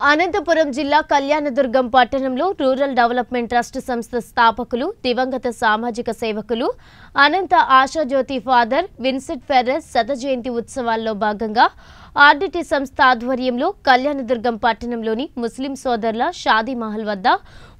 అనంతపురం జిల్లా కళ్యాణదుర్గం పట్టణంలో rural development trust సంస్థ స్థాపకులు దివంగత సామాజిక సేవకులు అనంత ఆశాజ్యోతి ఫాదర్ విన్సెంట్ ఫెర్రస్ శత జయంతి ఉత్సవాల్లో భాగంగా ఆర్డిటి సంస్థ ఆధ్వర్యంలో కళ్యాణదుర్గం పట్టణంలోని ముస్లిం సోదరుల షాదీ మహల్ వద్ద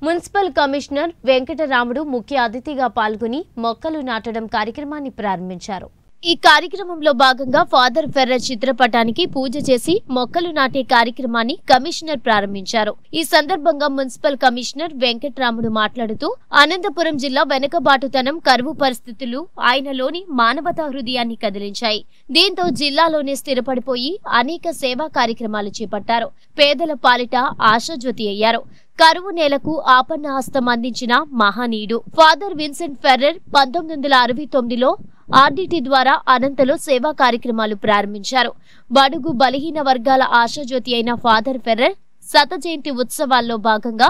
మున్సిపల్ కమిషనర్ వెంకటరాముడు ముఖ్య అతిథిగా పాల్గొని మొక్కలు నాటడం కార్యక్రమాన్ని ప్రారంభించారు. ఈ కార్యక్రమంలో భాగంగా ఫాదర్ ఫెర్రర్ చిత్రపటానికి పూజ చేసి మొక్కలు నాటే కార్యక్రమాన్ని కమిషనర్ ప్రారంభించారు. ఈ సందర్భంగా మున్సిపల్ కమిషనర్ వెంకట్రాముడు మాట్లాడుతూ అనంతపురం జిల్లా వెనుకబాటుతనం కరువు పరిస్థితులు ఆయనలోని మానవతా హృదయాన్ని కదిలించాయి. దీంతో జిల్లాలోనే స్థిరపడిపోయి అనేక సేవా కార్యక్రమాలు చేపట్టారు. పేదల పాలిట ఆశాజ్యోతి అయ్యారు. కరువు నేలకు ఆపన్న హస్తం అందించిన మహనీయుడు. ఫాదర్ విన్సెంట్ ఫెర్రర్ పంతొమ్మిది వందల అరవై తొమ్మిదిలో ఆర్డీటీ ద్వారా అనంతలో సేవా కార్యక్రమాలు ప్రారంభించారు. బడుగు బలహీన వర్గాల ఆశాజ్యోతి అయిన ఫాదర్ ఫెర్రర్ శత జయంతి ఉత్సవాల్లో భాగంగా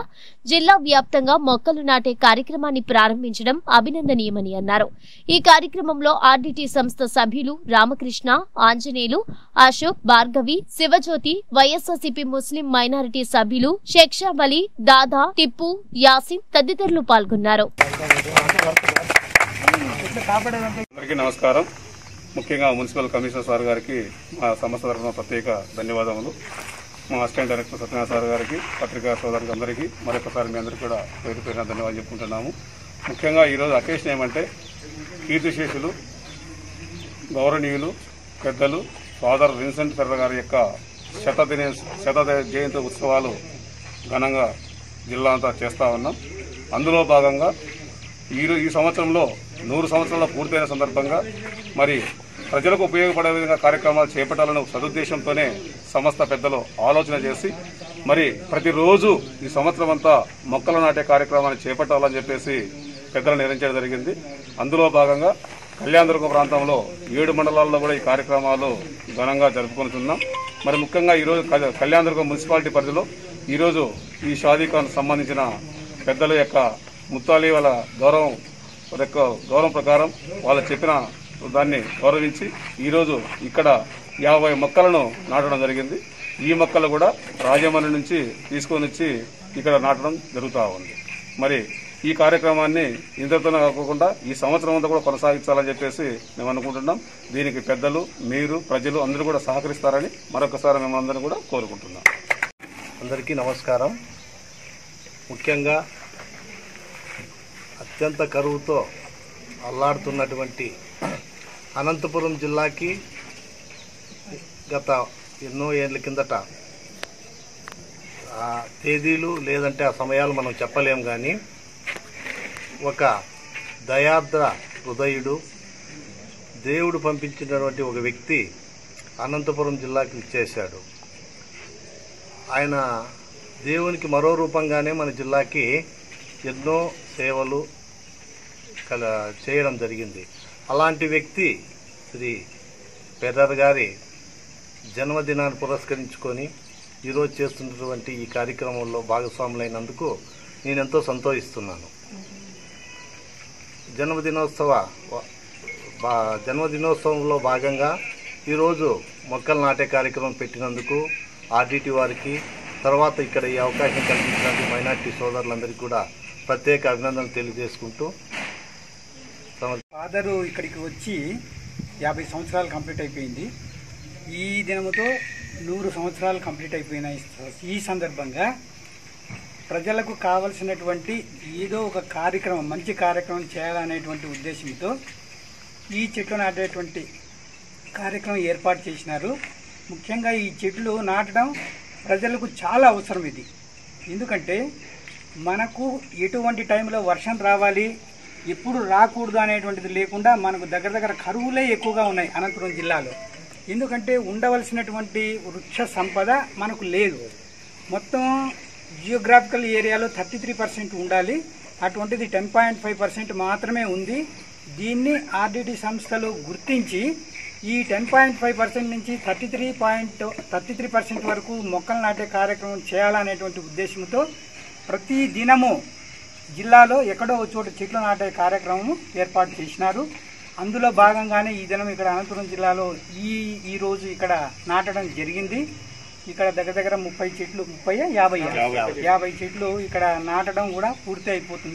జిల్లా వ్యాప్తంగా మొక్కలు నాటే కార్యక్రమాన్ని ప్రారంభించడం అభినందనీయమని అన్నారు. ఈ కార్యక్రమంలో ఆర్డీటీ సంస్థ సభ్యులు రామకృష్ణ ఆంజనేయులు అశోక్ భార్గవి శివజ్యోతి వైఎస్ఆర్సీపీ ముస్లిం మైనారిటీ సభ్యులు షేక్షావలి దాదా టిప్పు యాసిన్ తదితరులు పాల్గొన్నారు. అందరికీ నమస్కారం. ముఖ్యంగా మున్సిపల్ కమిషనర్ సార్ గారికి మా సంస్థ తరఫున ప్రత్యేక ధన్యవాదములు. మా అసిస్టెంట్ డైరెక్టర్ సత్యనారాయణ సార్ గారికి పత్రికా సోదరులకు అందరికీ మరొకసారి మీ అందరికీ కూడా పేరు పేరున ధన్యవాదాలు చెప్పుకుంటున్నాము. ముఖ్యంగా ఈరోజు అకేషన్ ఏమంటే కీర్తిశేషులు గౌరవనీయులు పెద్దలు ఫాదర్ విన్సెంట్ ఫెర్ర గారి యొక్క శతదిన శత జయంతి ఉత్సవాలు ఘనంగా జిల్లా అంతా చేస్తూ ఉన్నాం. అందులో భాగంగా ఈ ఈ సంవత్సరంలో నూరు సంవత్సరాల పూర్తయిన సందర్భంగా మరి ప్రజలకు ఉపయోగపడే విధంగా కార్యక్రమాలు చేపట్టాలనే సదుద్దేశంతోనే సంస్థ పెద్దలు ఆలోచన చేసి మరి ప్రతిరోజు ఈ సంవత్సరం అంతా మొక్కలు నాటే కార్యక్రమాన్ని చేపట్టాలని చెప్పేసి పెద్దలు నిర్ణయించడం జరిగింది. అందులో భాగంగా కళ్యాణదుర్గం ప్రాంతంలో ఏడు మండలాల్లో కూడా ఈ కార్యక్రమాలు ఘనంగా జరుపుకుంటున్నాం మరి ముఖ్యంగా ఈరోజు కళ్యాణదుర్గం మున్సిపాలిటీ పరిధిలో ఈరోజు ఈ షాదీఖాన్ సంబంధించిన పెద్దల యొక్క ముత్తాలి వాళ్ళ గౌరవం యొక్క గౌరవం ప్రకారం వాళ్ళు చెప్పిన దాన్ని గౌరవించి ఈరోజు ఇక్కడ యాభై మొక్కలను నాటడం జరిగింది. ఈ మొక్కలు కూడా రాజమండ్రి నుంచి తీసుకొని వచ్చి ఇక్కడ నాటడం జరుగుతూ ఉంది. మరి ఈ కార్యక్రమాన్ని ఇంతతోనే కాకుండా ఈ సంవత్సరం అంతా కూడా కొనసాగించాలని చెప్పేసి మేము అనుకుంటున్నాం. దీనికి పెద్దలు మీరు ప్రజలు అందరూ కూడా సహకరిస్తారని మరొకసారి మేము అందరం కూడా కోరుకుంటున్నాం. అందరికీ నమస్కారం. ముఖ్యంగా అత్యంత కరువుతో అల్లాడుతున్నటువంటి అనంతపురం జిల్లాకి గత ఎన్నో ఏళ్ళ కిందట ఆ తేదీలు లేదంటే ఆ సమయాలు మనం చెప్పలేం కానీ ఒక దయాద్ర హృదయుడు దేవుడు పంపించినటువంటి ఒక వ్యక్తి అనంతపురం జిల్లాకి ఇచ్చేశాడు ఆయన దేవునికి మరో రూపంగానే మన జిల్లాకి ఎన్నో సేవలు కల చేయడం జరిగింది. అలాంటి వ్యక్తి శ్రీ పెర్రర్ గారి జన్మదినాన్ని పురస్కరించుకొని ఈరోజు చేస్తున్నటువంటి ఈ కార్యక్రమంలో భాగస్వాములైనందుకు నేను ఎంతో సంతోషిస్తున్నాను. జన్మదినోత్సవ జన్మదినోత్సవంలో భాగంగా ఈరోజు మొక్కలు నాటే కార్యక్రమం పెట్టినందుకు ఆర్డిటి వారికి తర్వాత ఇక్కడ ఈ అవకాశం కల్పించినటువంటి మైనార్టీ సోదరులందరికీ కూడా ప్రత్యేక అభినందనలు తెలియజేసుకుంటూ ఫాదరు ఇక్కడికి వచ్చి యాభై సంవత్సరాలు కంప్లీట్ అయిపోయింది. ఈ దినముతో నూరు సంవత్సరాలు కంప్లీట్ అయిపోయిన ఈ- సందర్భంగా ప్రజలకు కావలసినటువంటి ఏదో ఒక కార్యక్రమం మంచి కార్యక్రమం చేయాలనేటువంటి ఉద్దేశంతో ఈ చెట్లు నాటేటువంటి కార్యక్రమం ఏర్పాటు చేసినారు. ముఖ్యంగా ఈ చెట్లు నాటడం ప్రజలకు చాలా అవసరం ఇది. ఎందుకంటే మనకు ఎటువంటి టైంలో వర్షం రావాలి ఎప్పుడు రాకూడదు అనేటువంటిది లేకుండా మనకు దగ్గర దగ్గర కరువులే ఎక్కువగా ఉన్నాయి అనంతపురం జిల్లాలో. ఎందుకంటే ఉండవలసినటువంటి వృక్ష సంపద మనకు లేదు. మొత్తం జియోగ్రాఫికల్ ఏరియాలో థర్టీ త్రీ పర్సెంట్ ఉండాలి. అటువంటిది టెన్ పాయింట్ ఫైవ్ పర్సెంట్ మాత్రమే ఉంది. దీన్ని ఆర్డిటి సంస్థలు గుర్తించి ఈ టెన్ పాయింట్ ఫైవ్ పర్సెంట్ నుంచి thirty three point thirty three percent వరకు మొక్కలు నాటే కార్యక్రమం చేయాలనేటువంటి ఉద్దేశంతో ప్రతి దినము జిల్లాలో ఎక్కడో ఒక చోట చెట్లు నాటే కార్యక్రమం ఏర్పాటు చేసినారు. అందులో భాగంగానే ఈ దినం ఇక్కడ అనంతపురం జిల్లాలో ఈ ఈ రోజు ఇక్కడ నాటడం జరిగింది. ఇక్కడ దగ్గర దగ్గర ముప్పై చెట్లు ముప్పై యాభై. యాభై చెట్లు ఇక్కడ నాటడం కూడా పూర్తి అయిపోతుంది.